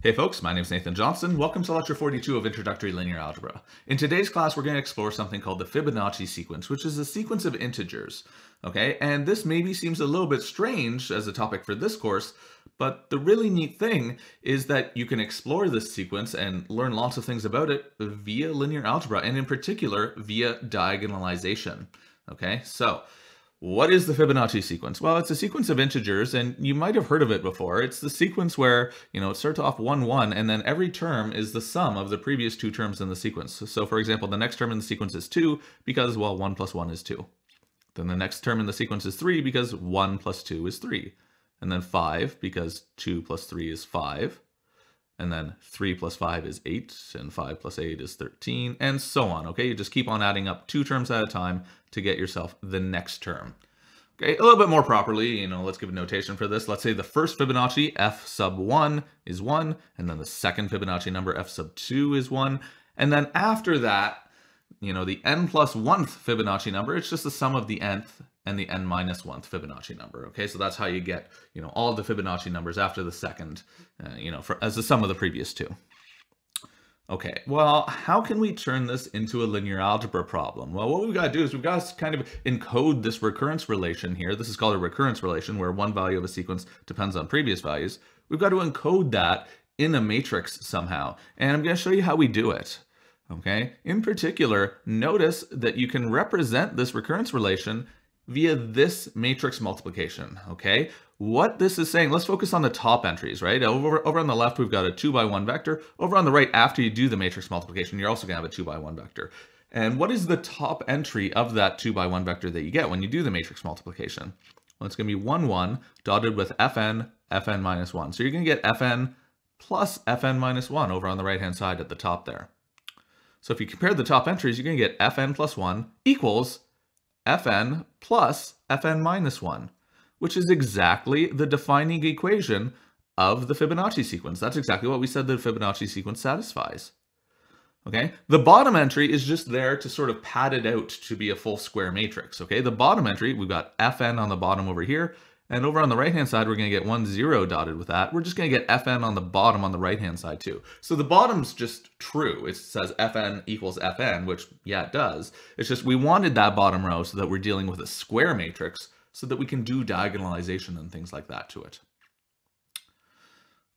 Hey folks, my name is Nathan Johnston. Welcome to lecture 42 of Introductory Linear Algebra. In today's class, we're going to explore something called the Fibonacci sequence, which is a sequence of integers. Okay, and this maybe seems a little bit strange as a topic for this course, but the really neat thing is that you can explore this sequence and learn lots of things about it via linear algebra, and in particular, via diagonalization. Okay, so what is the Fibonacci sequence? Well, it's a sequence of integers, and you might have heard of it before. It's the sequence where, you know, it starts off 1, 1, and then every term is the sum of the previous two terms in the sequence. So, for example, the next term in the sequence is 2 because, well, 1 plus 1 is 2. Then the next term in the sequence is 3 because 1 plus 2 is 3. And then 5 because 2 plus 3 is 5 and then 3 plus 5 is 8, and 5 plus 8 is 13, and so on, okay? You just keep on adding up two terms at a time to get yourself the next term. Okay, a little bit more properly, you know, let's give a notation for this. Let's say the first Fibonacci, f sub 1, is 1, and then the second Fibonacci number, f sub 2, is 1, and then after that, you know, the n plus 1th Fibonacci number, it's just the sum of the nth and the n minus 1th Fibonacci number. Okay, so that's how you get, you know, all the Fibonacci numbers after the second, uh, you know, for, as the sum of the previous two. Okay, well, how can we turn this into a linear algebra problem? Well, what we've got to do is we've got to kind of encode this recurrence relation here. This is called a recurrence relation where one value of a sequence depends on previous values. We've got to encode that in a matrix somehow. And I'm going to show you how we do it. Okay, in particular, notice that you can represent this recurrence relation via this matrix multiplication, okay? What this is saying, let's focus on the top entries, right? Over, over on the left, we've got a 2 by 1 vector. Over on the right, after you do the matrix multiplication, you're also to have a 2 by 1 vector. And what is the top entry of that 2 by 1 vector that you get when you do the matrix multiplication? Well, it's to be 1, 1 dotted with fn, fn minus 1. So you're to get fn plus fn minus 1 over on the right-hand side at the top there. So if you compare the top entries, you're going to get fn plus 1 equals fn plus fn minus 1, which is exactly the defining equation of the Fibonacci sequence. That's exactly what we said the Fibonacci sequence satisfies. Okay, the bottom entry is just there to sort of pad it out to be a full square matrix. Okay, the bottom entry, we've got fn on the bottom over here, and over on the right-hand side, we're going to get 1, 0 dotted with that. We're just going to get fn on the bottom on the right-hand side too. So the bottom's just true. It says fn equals fn, which, yeah, it does. It's just we wanted that bottom row so that we're dealing with a square matrix so that we can do diagonalization and things like that to it.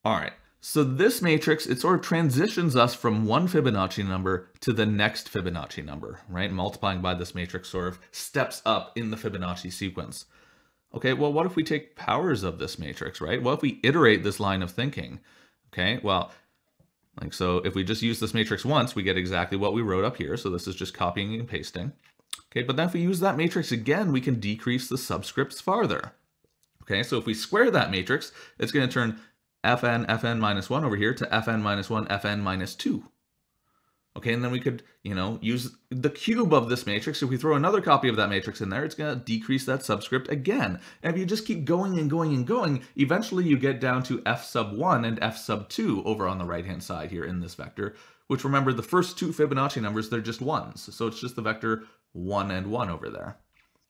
All right. So this matrix, it sort of transitions us from one Fibonacci number to the next Fibonacci number, right? Multiplying by this matrix sort of steps up in the Fibonacci sequence. Okay, well, what if we take powers of this matrix, right? What if we iterate this line of thinking? Okay, well, like so if we just use this matrix once, we get exactly what we wrote up here. So this is just copying and pasting. Okay, but then if we use that matrix again, we can decrease the subscripts farther. Okay, so if we square that matrix, it's going to turn fn, fn minus 1 over here to fn minus 1, fn minus 2. Okay, and then we could, you know, use the cube of this matrix. If we throw another copy of that matrix in there, it's going to decrease that subscript again. And if you just keep going and going and going, eventually you get down to f sub 1 and f sub 2 over on the right-hand side here in this vector, which remember the first two Fibonacci numbers, they're just ones. So it's just the vector 1 and 1 over there.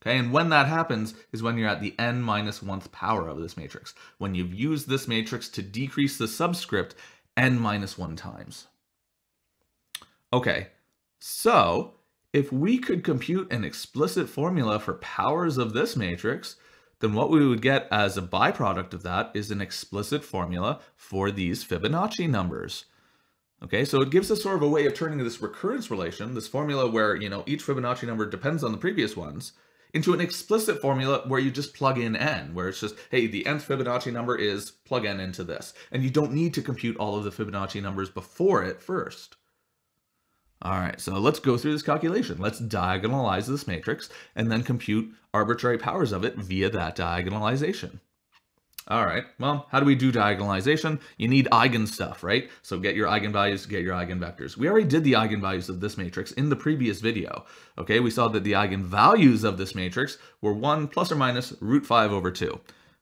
Okay, and when that happens is when you're at the n minus 1th power of this matrix. When you've used this matrix to decrease the subscript n minus 1 times. Okay, so if we could compute an explicit formula for powers of this matrix, then what we would get as a byproduct of that is an explicit formula for these Fibonacci numbers. Okay, so it gives us sort of a way of turning this recurrence relation, this formula where, you know, each Fibonacci number depends on the previous ones, into an explicit formula where you just plug in n, where it's just, hey, the nth Fibonacci number is plug n into this. And you don't need to compute all of the Fibonacci numbers before it first. All right, so let's go through this calculation. Let's diagonalize this matrix and then compute arbitrary powers of it via that diagonalization. All right, well, how do we do diagonalization? You need eigen stuff, right? So get your eigenvalues, get your eigenvectors. We already did the eigenvalues of this matrix in the previous video. Okay, we saw that the eigenvalues of this matrix were 1 plus or minus root 5 over 2.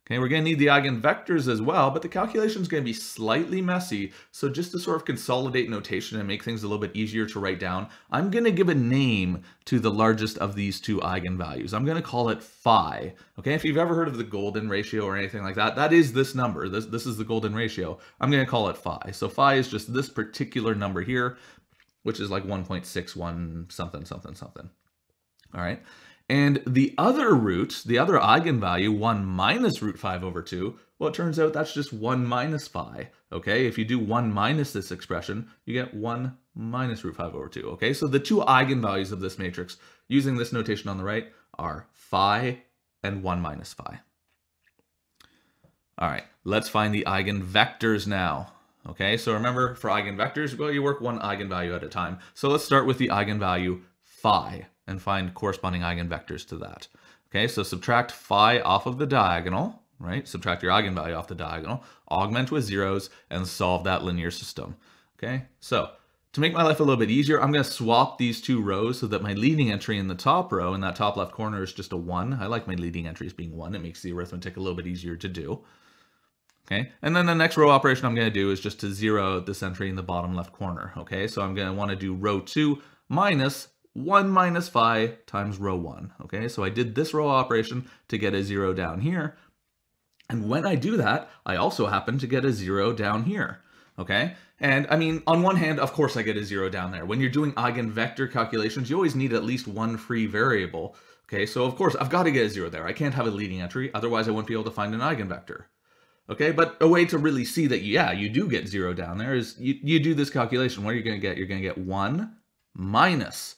Okay, we're going to need the eigenvectors as well, but the calculation is going to be slightly messy. So just to sort of consolidate notation and make things a little bit easier to write down, I'm going to give a name to the largest of these two eigenvalues. I'm going to call it phi. Okay, if you've ever heard of the golden ratio or anything like that, that is this number. This, this is the golden ratio. I'm going to call it phi. So phi is just this particular number here, which is like 1.61 something, something, something. All right. And the other root, the other eigenvalue, 1 minus root 5 over 2, well, it turns out that's just 1 minus phi, okay? If you do 1 minus this expression, you get 1 minus root 5 over 2, okay? So the two eigenvalues of this matrix, using this notation on the right, are phi and 1 minus phi. All right, let's find the eigenvectors now. Okay, so remember for eigenvectors, well, you work one eigenvalue at a time. So let's start with the eigenvalue phi and find corresponding eigenvectors to that. Okay, so subtract phi off of the diagonal, right? Subtract your eigenvalue off the diagonal, augment with zeros, and solve that linear system. Okay, so to make my life a little bit easier, I'm going to swap these two rows so that my leading entry in the top row in that top left corner is just a 1. I like my leading entries being 1. It makes the arithmetic a little bit easier to do. Okay, and then the next row operation I'm going to do is just to zero this entry in the bottom left corner. Okay, so I'm going to want to do row 2 minus 1 minus phi times row 1. Okay, so I did this row operation to get a 0 down here. And when I do that, I also happen to get a 0 down here. Okay, and I mean, on one hand, of course I get a 0 down there. When you're doing eigenvector calculations, you always need at least one free variable. Okay, so of course I've got to get a 0 there. I can't have a leading entry, otherwise I wouldn't be able to find an eigenvector. Okay, but a way to really see that, yeah, you do get 0 down there is you, you do this calculation. What are you going to get? You're going to get 1 minus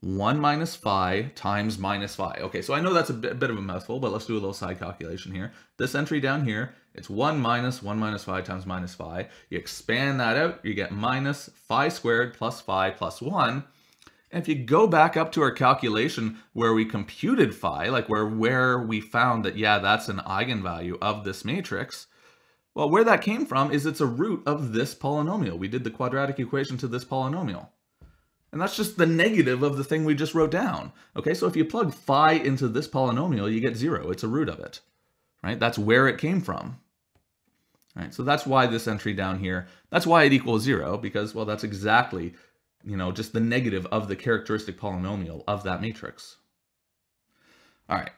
1 minus phi times minus phi. Okay, so I know that's a bit, bit, of a mouthful, but let's do a little side calculation here. This entry down here, it's 1 minus 1 minus phi times minus phi. You expand that out, you get minus phi squared plus phi plus 1. And if you go back up to our calculation where we computed phi, like where, where we found that, yeah, that's an eigenvalue of this matrix, well, where that came from is it's a root of this polynomial. We did the quadratic equation to this polynomial. And that's just the negative of the thing we just wrote down. Okay, so if you plug phi into this polynomial, you get zero. It's a root of it, right? That's where it came from. Right, so that's why this entry down here, that's why it equals zero, because, well, that's exactly, you know, just the negative of the characteristic polynomial of that matrix. All right,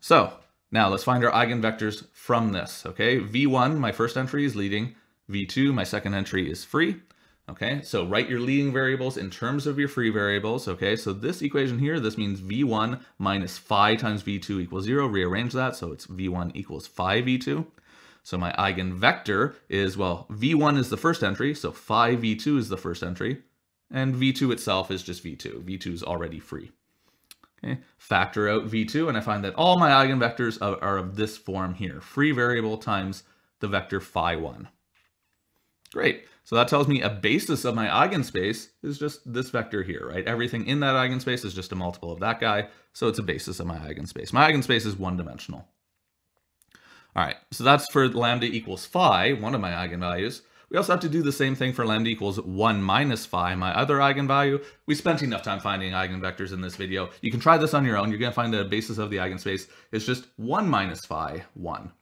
so now let's find our eigenvectors from this, okay? V1, my first entry is leading. V2, my second entry is free. Okay, so write your leading variables in terms of your free variables. Okay, so this equation here, this means v1 minus phi times v2 equals 0. Rearrange that, so it's v1 equals phi v2. So my eigenvector is, well, v1 is the first entry, so phi v2 is the first entry, and v2 itself is just v2. v2 is already free. Okay, factor out v2, and I find that all my eigenvectors are, are of this form here. Free variable times the vector phi 1. Great. So that tells me a basis of my eigenspace is just this vector here, right? Everything in that eigenspace is just a multiple of that guy, so it's a basis of my eigenspace. My eigenspace is one-dimensional. All right, so that's for lambda equals phi, one of my eigenvalues. We also have to do the same thing for lambda equals 1 minus phi, my other eigenvalue. We spent enough time finding eigenvectors in this video. You can try this on your own. You're going to find the basis of the eigenspace is just 1 minus phi, 1.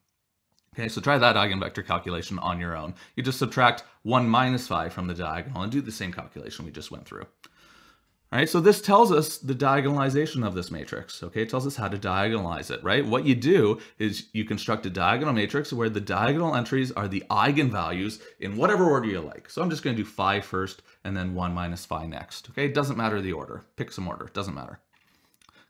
Okay, so try that eigenvector calculation on your own. You just subtract 1 minus phi from the diagonal and do the same calculation we just went through. All right, so this tells us the diagonalization of this matrix, okay? It tells us how to diagonalize it, right? What you do is you construct a diagonal matrix where the diagonal entries are the eigenvalues in whatever order you like. So I'm just gonna do phi first and then 1 minus phi next, okay? It doesn't matter the order. Pick some order, doesn't matter.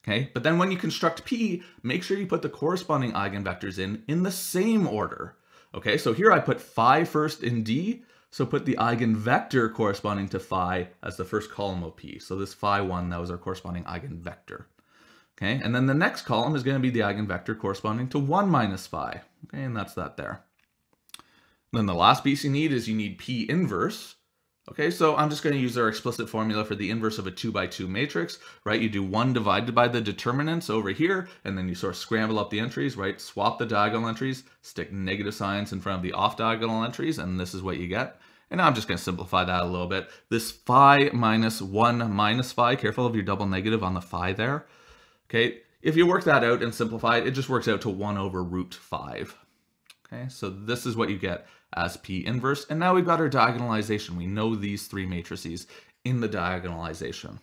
Okay, but then when you construct P, make sure you put the corresponding eigenvectors in in the same order. Okay, so here I put phi first in D, so put the eigenvector corresponding to phi as the first column of P. So this phi 1, that was our corresponding eigenvector. Okay, and then the next column is going to be the eigenvector corresponding to 1 minus phi. Okay, and that's that there. then the last piece you need is you need P inverse. Okay, so I'm just going to use our explicit formula for the inverse of a 2 by 2 matrix, right? You do 1 divided by the determinants over here, and then you sort of scramble up the entries, right? Swap the diagonal entries, stick negative signs in front of the off-diagonal entries, and this is what you get. And I'm just going to simplify that a little bit. This phi minus 1 minus phi, careful of your double negative on the phi there. Okay, if you work that out and simplify it, it just works out to 1 over root 5. Okay, so this is what you get as P inverse. And now we've got our diagonalization. We know these three matrices in the diagonalization.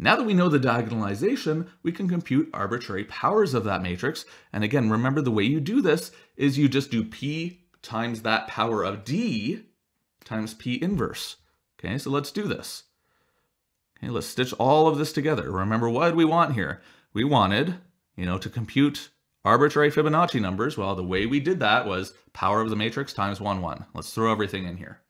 Now that we know the diagonalization, we can compute arbitrary powers of that matrix. And again, remember the way you do this is you just do P times that power of D times P inverse. Okay, so let's do this. Okay, let's stitch all of this together. Remember what we want here? We wanted, you know, to compute arbitrary Fibonacci numbers. Well, the way we did that was power of the matrix times 1, 1. Let's throw everything in here.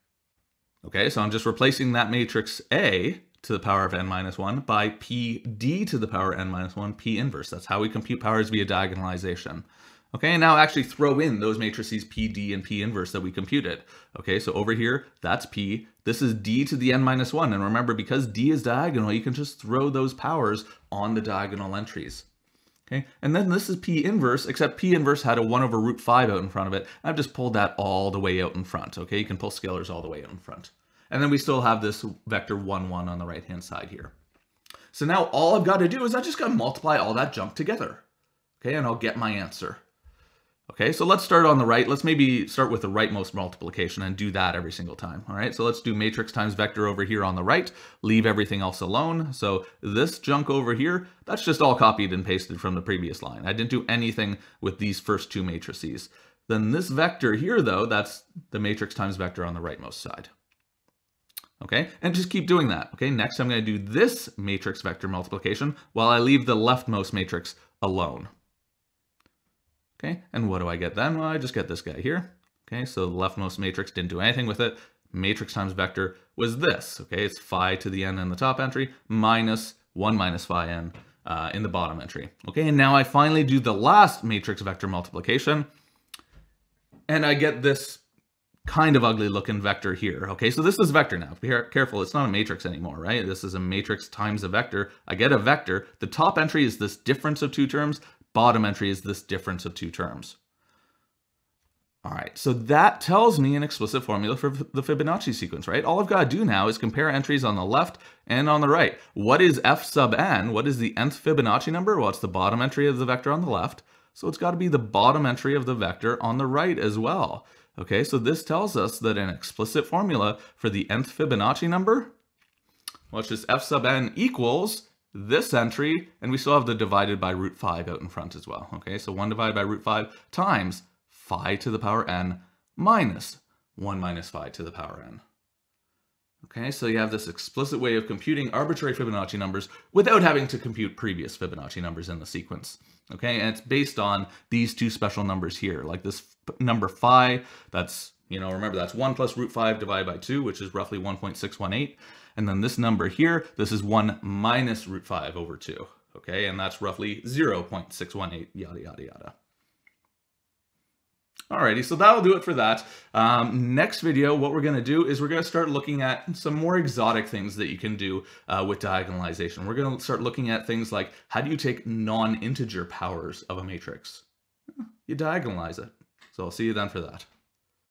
Okay, so I'm just replacing that matrix A to the power of n minus 1 by pd to the power n minus 1 p inverse. That's how we compute powers via diagonalization. Okay, and now actually throw in those matrices pd and p inverse that we computed. Okay, so over here, that's p. This is d to the n minus 1. And remember, because d is diagonal, you can just throw those powers on the diagonal entries. Okay, and then this is P inverse, except P inverse had a 1 over root 5 out in front of it. I've just pulled that all the way out in front. Okay, you can pull scalars all the way out in front. And then we still have this vector 1, 1 on the right-hand side here. So now all I've got to do is I just got to multiply all that junk together. Okay, and I'll get my answer. Okay, so let's start on the right. Let's maybe start with the rightmost multiplication and do that every single time. All right, so let's do matrix times vector over here on the right, leave everything else alone. So this junk over here, that's just all copied and pasted from the previous line. I didn't do anything with these first two matrices. Then this vector here, though, that's the matrix times vector on the rightmost side. Okay, and just keep doing that. Okay, next I'm going to do this matrix vector multiplication while I leave the leftmost matrix alone. Okay, and what do I get then? Well, I just get this guy here. Okay, so the leftmost matrix didn't do anything with it. Matrix times vector was this. Okay, it's phi to the n in the top entry minus 1 minus phi n uh, in the bottom entry. Okay, and now I finally do the last matrix vector multiplication. And I get this kind of ugly looking vector here. Okay, so this is vector now. Be careful, it's not a matrix anymore, right? This is a matrix times a vector. I get a vector. The top entry is this difference of two terms. Bottom entry is this difference of two terms. All right, so that tells me an explicit formula for the Fibonacci sequence, right? All I've got to do now is compare entries on the left and on the right. What is f sub n? What is the nth Fibonacci number? Well, it's the bottom entry of the vector on the left. So it's got to be the bottom entry of the vector on the right as well. Okay, so this tells us that an explicit formula for the nth Fibonacci number, well, it's just f sub n equals this entry, and we still have the divided by root 5 out in front as well. Okay, so 1 divided by root 5 times phi to the power n minus 1 minus phi to the power n. Okay, so you have this explicit way of computing arbitrary Fibonacci numbers without having to compute previous Fibonacci numbers in the sequence. Okay, and it's based on these two special numbers here, like this number phi, that's, you know, remember that's 1 plus root 5 divided by 2, which is roughly 1.618. And then this number here, this is 1 minus root 5 over 2. Okay, and that's roughly 0.618, yada, yada, yada. Alrighty, so that'll do it for that. Um, next video, what we're going to do is we're going to start looking at some more exotic things that you can do uh, with diagonalization. We're going to start looking at things like how do you take non-integer powers of a matrix? You diagonalize it. So I'll see you then for that.